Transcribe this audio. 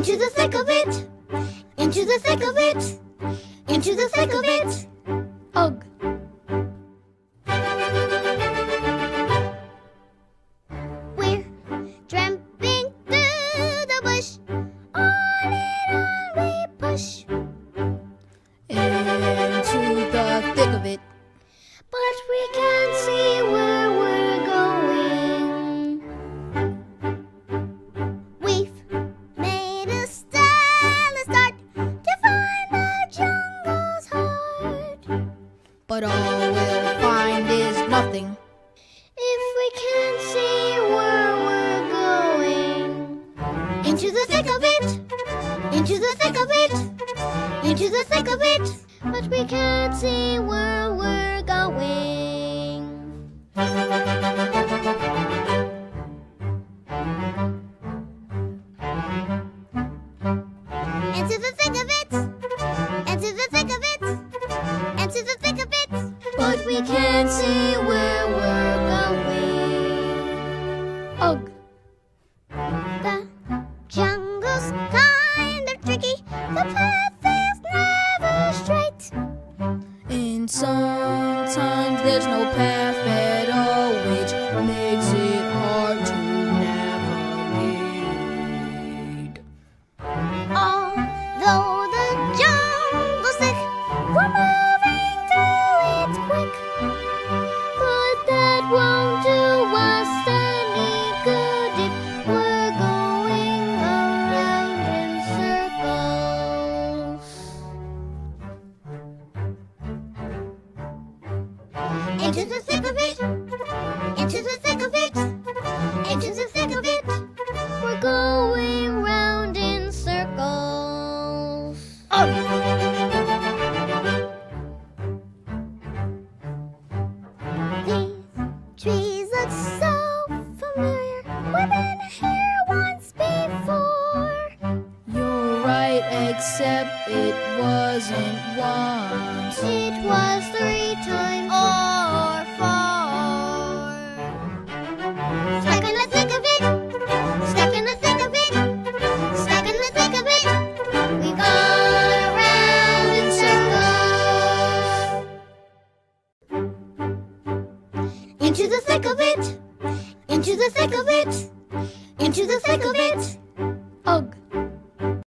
Into the thick of it. Into the thick of it. Into the thick of it. Ugh. We're tramping through the bush. But all we'll find is nothing. If we can't see where we're going. Into the thick of it. Into the thick of it. Into the thick of it. But we can't see where we're going. Can't see where we're going. Ugh. The jungle's kind of tricky. The path is never straight. And sometimes there's no path Into the thick of it, into the thick of it, into the thick of it. We're going round in circles. Oh. These trees except it wasn't once. It was three times or four. Stuck in the thick of it. Stuck in the thick of it. Stuck in the thick of it. We've gone around in circles. Into the thick of it. Into the thick of it. Into the thick of it.